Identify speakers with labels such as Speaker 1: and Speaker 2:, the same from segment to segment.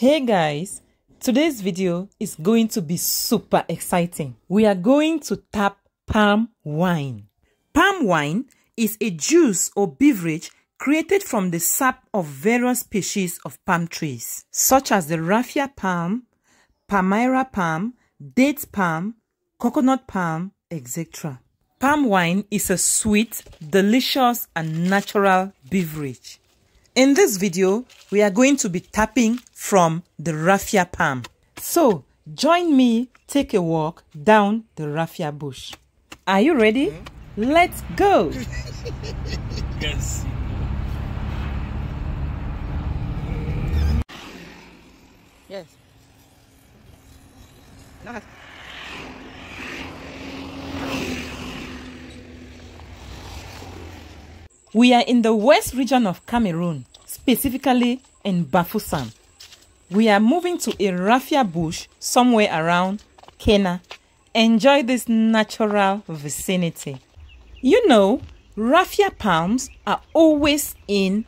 Speaker 1: Hey guys, today's video is going to be super exciting. We are going to tap palm wine. Palm wine is a juice or beverage created from the sap of various species of palm trees, such as the raffia palm, palmyra palm, date palm, coconut palm, etc. Palm wine is a sweet, delicious and natural beverage. In this video, we are going to be tapping from the raffia palm. So, join me take a walk down the raffia bush. Are you ready? Let's go!
Speaker 2: Yes.
Speaker 1: Yes. We are in the west region of Cameroon, specifically in Bafoussam. We are moving to a raffia bush somewhere around Kena. Enjoy this natural vicinity. You know, raffia palms are always in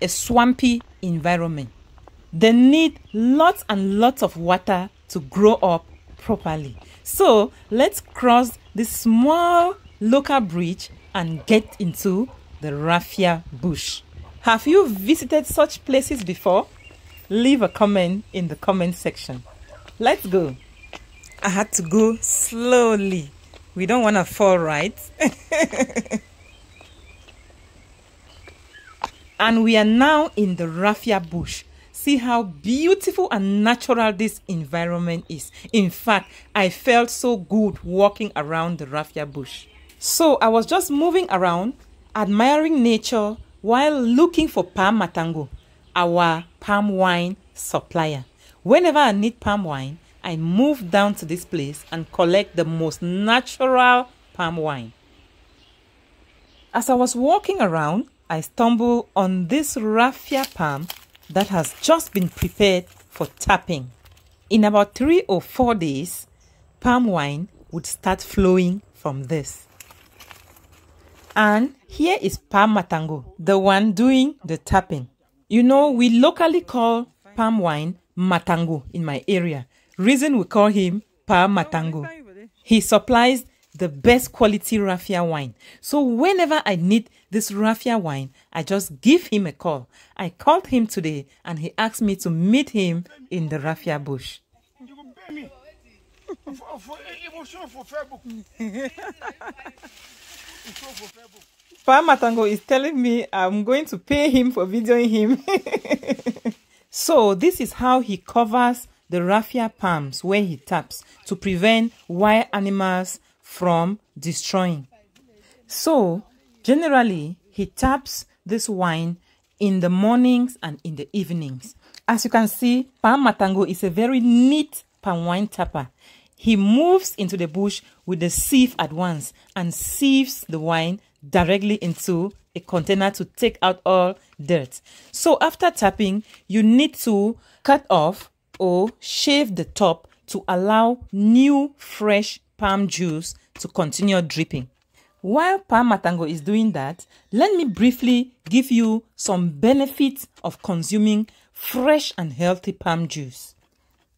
Speaker 1: a swampy environment. They need lots and lots of water to grow up properly. So let's cross this small local bridge and get into the raffia bush. Have you visited such places before? Leave a comment in the comment section. Let's go. I had to go slowly. We don't want to fall right. and we are now in the raffia bush. See how beautiful and natural this environment is. In fact, I felt so good walking around the raffia bush. So I was just moving around, admiring nature while looking for Palm Matango, our palm wine supplier. Whenever I need palm wine, I move down to this place and collect the most natural palm wine. As I was walking around, I stumbled on this raffia palm that has just been prepared for tapping. In about three or four days, palm wine would start flowing from this. And here is Palm Matango, the one doing the tapping. You know, we locally call palm wine Matango in my area. Reason we call him Palm Matango. He supplies the best quality raffia wine. So whenever I need this raffia wine, I just give him a call. I called him today and he asked me to meet him in the raffia bush. Palm Matango is telling me I'm going to pay him for videoing him. so this is how he covers the raffia palms where he taps to prevent wild animals from destroying. So, generally, he taps this wine in the mornings and in the evenings. As you can see, Palm Matango is a very neat palm wine tapper. He moves into the bush with the sieve at once and sieves the wine directly into a container to take out all dirt. So after tapping, you need to cut off or shave the top to allow new fresh palm juice to continue dripping. While Palm Matango is doing that, let me briefly give you some benefits of consuming fresh and healthy palm juice.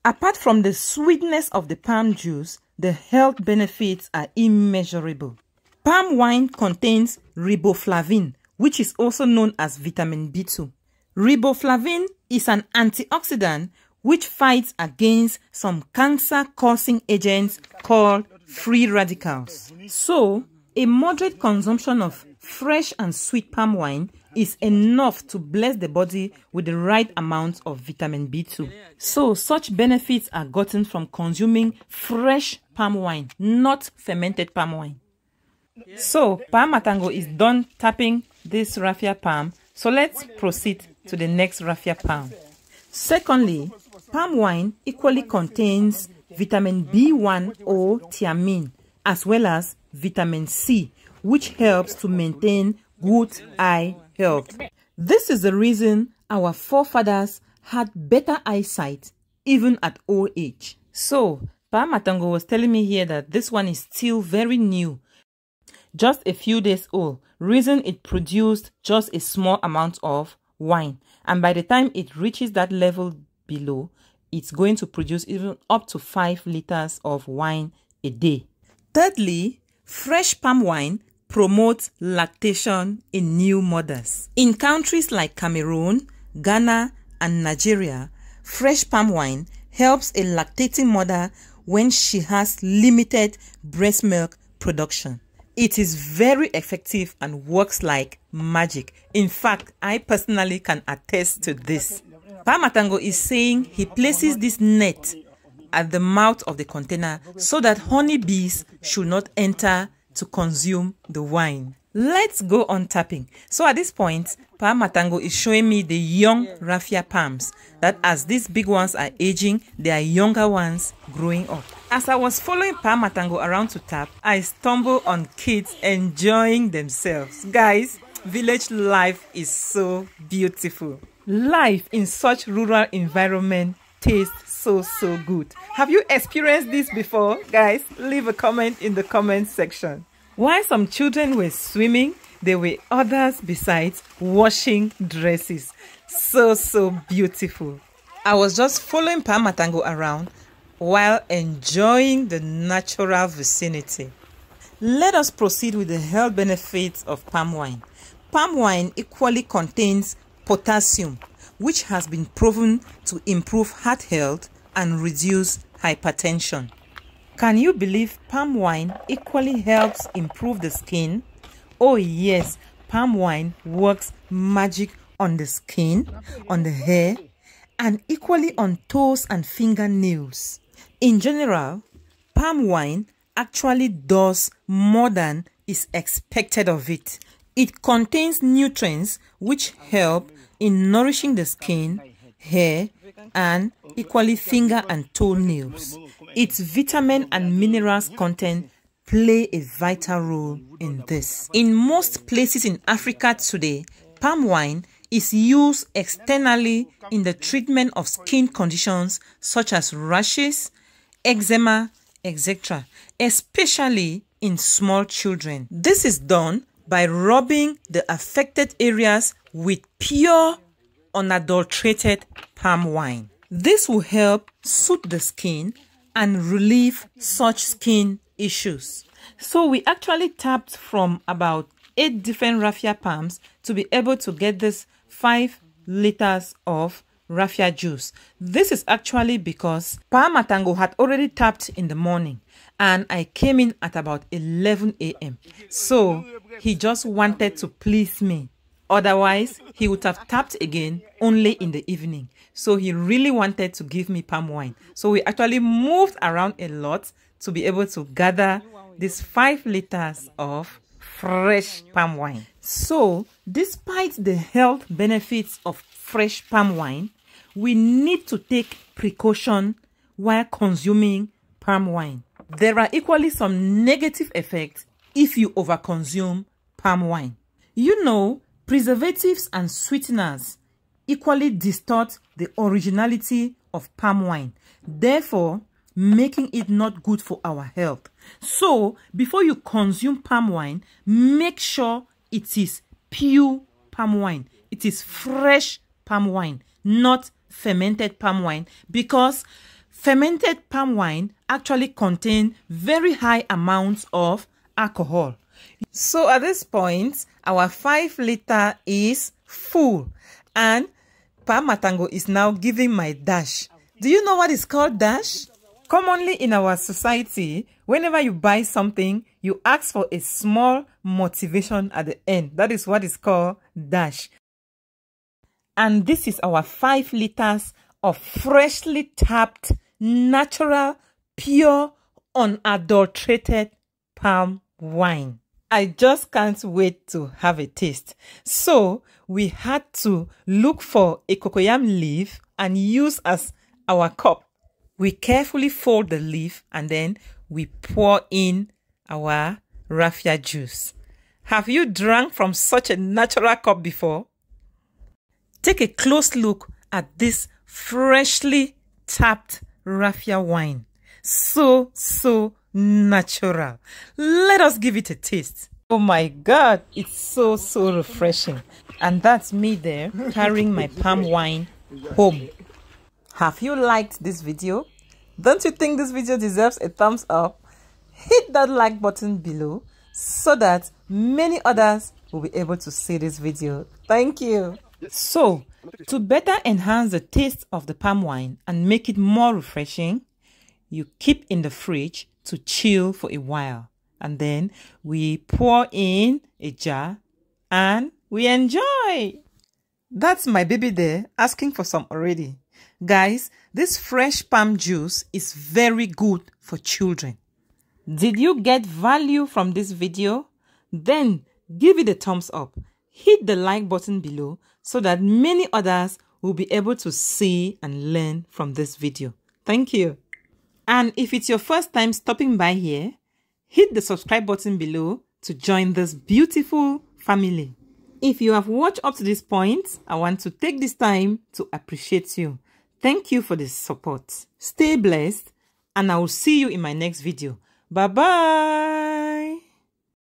Speaker 1: Apart from the sweetness of the palm juice, the health benefits are immeasurable. Palm wine contains riboflavin, which is also known as vitamin B2. Riboflavin is an antioxidant which fights against some cancer-causing agents called free radicals. So, a moderate consumption of fresh and sweet palm wine is enough to bless the body with the right amount of vitamin B2. So, such benefits are gotten from consuming fresh palm wine, not fermented palm wine. So, Palm Matango is done tapping this raffia palm. So, let's proceed to the next raffia palm. Secondly, palm wine equally contains vitamin B1 or thiamine, as well as vitamin C, which helps to maintain good eye health. This is the reason our forefathers had better eyesight even at old age. So, Palm Matango was telling me here that this one is still very new, just a few days old, reason it produced just a small amount of wine. And by the time it reaches that level below, it's going to produce even up to 5 liters of wine a day. Thirdly, fresh palm wine promotes lactation in new mothers. In countries like Cameroon, Ghana, and Nigeria, fresh palm wine helps a lactating mother when she has limited breast milk production. It is very effective and works like magic. In fact, I personally can attest to this. Pa Matango is saying he places this net at the mouth of the container so that honeybees should not enter to consume the wine. Let's go on tapping. So at this point, Pa Matango is showing me the young raffia palms that as these big ones are aging, there are younger ones growing up. As I was following Pa Matango around to tap, I stumbled on kids enjoying themselves. Guys, village life is so beautiful. Life in such rural environment tastes so so good. Have you experienced this before? Guys, leave a comment in the comment section. While some children were swimming, there were others besides washing dresses. So, so beautiful. I was just following Pa Matango around while enjoying the natural vicinity. Let us proceed with the health benefits of palm wine. Palm wine equally contains potassium, which has been proven to improve heart health and reduce hypertension. Can you believe palm wine equally helps improve the skin? Oh yes, palm wine works magic on the skin, on the hair, and equally on toes and fingernails. In general, palm wine actually does more than is expected of it. It contains nutrients which help in nourishing the skin, hair, and equally finger and toenails. Its vitamin and minerals content play a vital role in this. In most places in Africa today, palm wine is used externally in the treatment of skin conditions such as rashes, eczema, etc., especially in small children. This is done by rubbing the affected areas with pure, unadulterated palm wine. This will help soothe the skin and relieve such skin issues. So we actually tapped from about eight different raffia palms to be able to get this five liters of raffia juice. This is actually because Pa Matango had already tapped in the morning and I came in at about 11 a.m. So he just wanted to please me. Otherwise, he would have tapped again only in the evening. So he really wanted to give me palm wine. So we actually moved around a lot to be able to gather these five liters of fresh palm wine. So, despite the health benefits of fresh palm wine, we need to take precaution while consuming palm wine. There are equally some negative effects if you overconsume palm wine. You know, preservatives and sweeteners equally distort the originality of palm wine. Therefore, making it not good for our health. So, before you consume palm wine, make sure it is pure palm wine. It is fresh palm wine, not fermented palm wine because fermented palm wine actually contain very high amounts of alcohol. So at this point, our 5 liter is full and Pa Matango is now giving my dash. Do you know what is called dash? Commonly in our society, whenever you buy something, you ask for a small motivation at the end. That is what is called dash. And this is our 5 liters of freshly tapped, natural, pure, unadulterated palm wine. I just can't wait to have a taste. So we had to look for a cocoyam leaf and use as our cup we carefully fold the leaf and then we pour in our raffia juice. Have you drunk from such a natural cup before? Take a close look at this freshly tapped raffia wine. So, so natural. Let us give it a taste. Oh my God, it's so, so refreshing. And that's me there carrying my palm wine home. Have you liked this video? Don't you think this video deserves a thumbs up? Hit that like button below so that many others will be able to see this video. Thank you. So, to better enhance the taste of the palm wine and make it more refreshing, you keep in the fridge to chill for a while. And then we pour in a jar and we enjoy. That's my baby there asking for some already. Guys, this fresh palm juice is very good for children. Did you get value from this video? Then give it a thumbs up. Hit the like button below so that many others will be able to see and learn from this video. Thank you. And if it's your first time stopping by here, hit the subscribe button below to join this beautiful family. If you have watched up to this point, I want to take this time to appreciate you. Thank you for the support. Stay blessed and I will see you in my next video. Bye-bye.